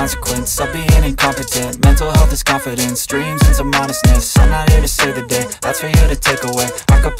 consequence of being incompetent. Mental health is confidence, dreams and some honestness I'm not here to save the day, that's for you to take away. I could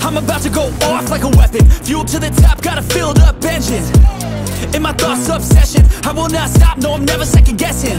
I'm about to go off like a weapon. Fuel to the top, got a filled up engine. In my thoughts, obsession. I will not stop, no, I'm never second guessing.